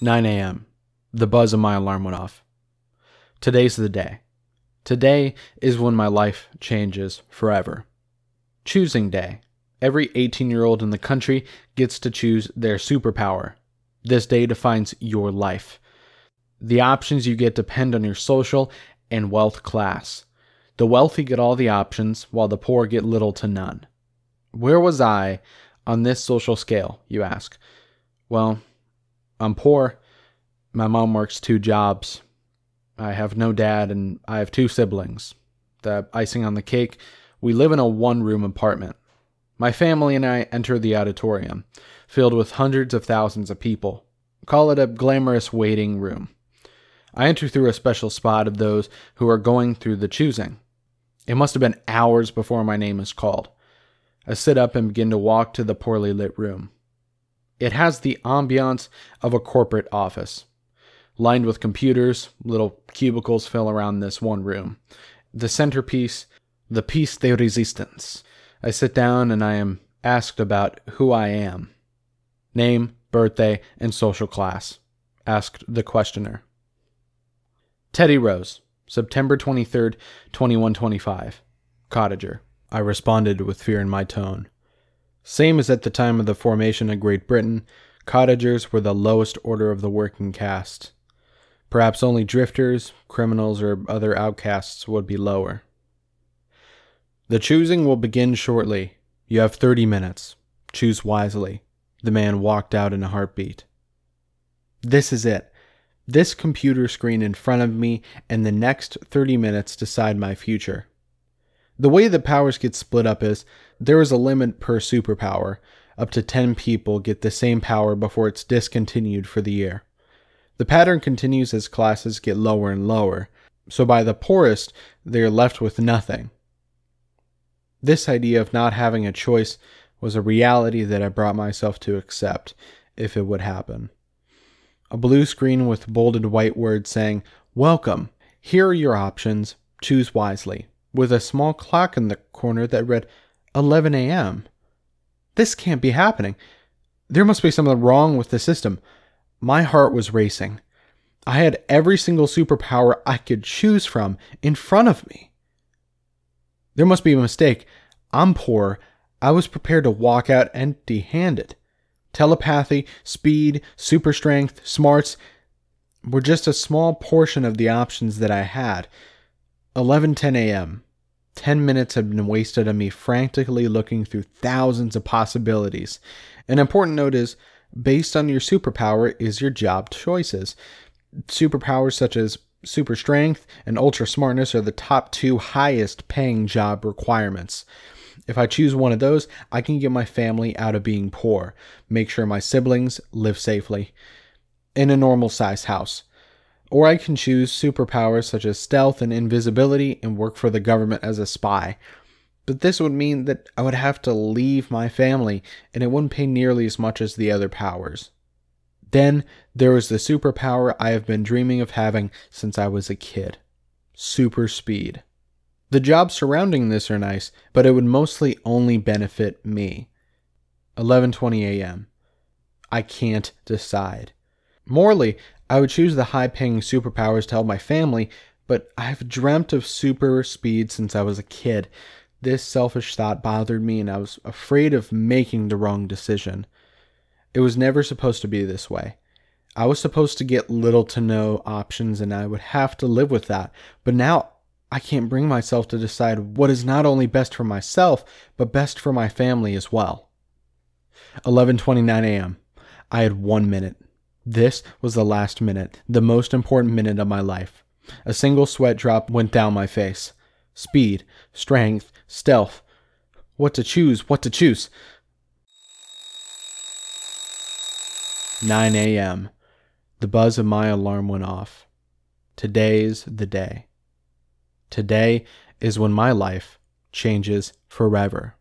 9 a.m. The buzz of my alarm went off. Today's the day. Today is when my life changes forever. Choosing day. Every 18 year old in the country gets to choose their superpower. This day defines your life. The options you get depend on your social and wealth class. The wealthy get all the options, while the poor get little to none. Where was I on this social scale, you ask? Well, I'm poor. My mom works two jobs. I have no dad, and I have two siblings. The icing on the cake, we live in a one room apartment. My family and I enter the auditorium, filled with hundreds of thousands of people. Call it a glamorous waiting room. I enter through a special spot of those who are going through the choosing. It must have been hours before my name is called. I sit up and begin to walk to the poorly lit room. It has the ambiance of a corporate office. Lined with computers, little cubicles fill around this one room. The centerpiece, the piece de resistance. I sit down and I am asked about who I am. Name, birthday, and social class, asked the questioner. Teddy Rose, September 23rd, 2125. Cottager. I responded with fear in my tone. Same as at the time of the formation of Great Britain, cottagers were the lowest order of the working caste. Perhaps only drifters, criminals, or other outcasts would be lower. The choosing will begin shortly. You have 30 minutes. Choose wisely. The man walked out in a heartbeat. This is it. This computer screen in front of me and the next 30 minutes decide my future. The way the powers get split up is there is a limit per superpower. Up to 10 people get the same power before it's discontinued for the year. The pattern continues as classes get lower and lower, so by the poorest, they are left with nothing. This idea of not having a choice was a reality that I brought myself to accept if it would happen. A blue screen with bolded white words saying, Welcome, here are your options, choose wisely, with a small clock in the corner that read 11 a.m. This can't be happening. There must be something wrong with the system. My heart was racing. I had every single superpower I could choose from in front of me. There must be a mistake. I'm poor. I was prepared to walk out empty handed. Telepathy, speed, super strength, smarts were just a small portion of the options that I had. 11:10 a.m. 10 minutes had been wasted on me frantically looking through thousands of possibilities. An important note is based on your superpower is your job choices. Superpowers such as super strength and ultra smartness are the top two highest paying job requirements. If I choose one of those, I can get my family out of being poor, make sure my siblings live safely in a normal sized house. Or I can choose superpowers such as stealth and invisibility and work for the government as a spy. But this would mean that I would have to leave my family and it wouldn't pay nearly as much as the other powers. Then there was the superpower I have been dreaming of having since I was a kid super speed. The jobs surrounding this are nice, but it would mostly only benefit me. 11:20 a.m. I can't decide. Morally, I would choose the high-paying superpowers to help my family, but I've dreamt of super speed since I was a kid. This selfish thought bothered me and I was afraid of making the wrong decision. It was never supposed to be this way. I was supposed to get little to no options and I would have to live with that. But now I can't bring myself to decide what is not only best for myself, but best for my family as well. 11:29 a.m. I had 1 minute. This was the last minute, the most important minute of my life. A single sweat drop went down my face. Speed, strength, stealth. What to choose, what to choose. 9 a.m. The buzz of my alarm went off. Today's the day. Today is when my life changes forever.